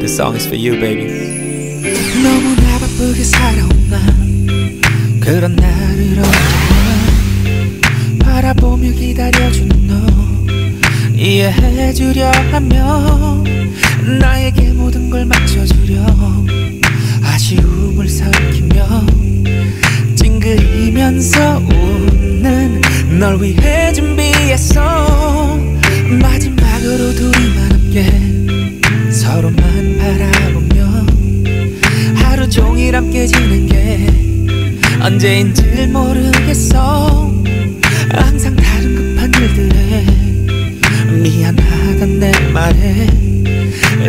This song is for you, baby. 너무나 바쁘게 살아온 나 그런 나를 바라보며 기다려주는 너. 이해해주려 하며 나에게 모든 걸 맞춰주려. 아쉬움을 삼키며 찡그리면서 웃는 널 위해 준비했어 함께 지낸 게 언제인지 모르겠어. 항상 다른 급한 일들에 미안하단 내 말에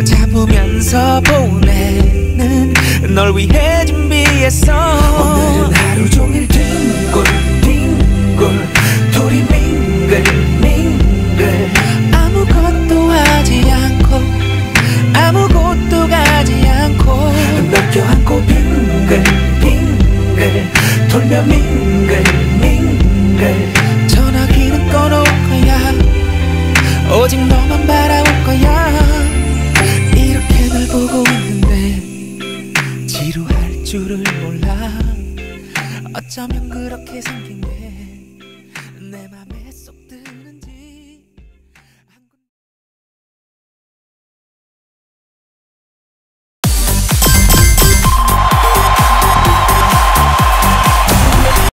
잡으면서 보내는 널 위해 준비했어. 오늘은 하루 종일 돌며 밍글 밍글. 전화기는 꺼놓을 거야. 오직 너만 바라올 거야. 이렇게 널 보고 있는데 지루할 줄을 몰라. 어쩌면 그렇게 생긴 게 내 맘에 쏙 드는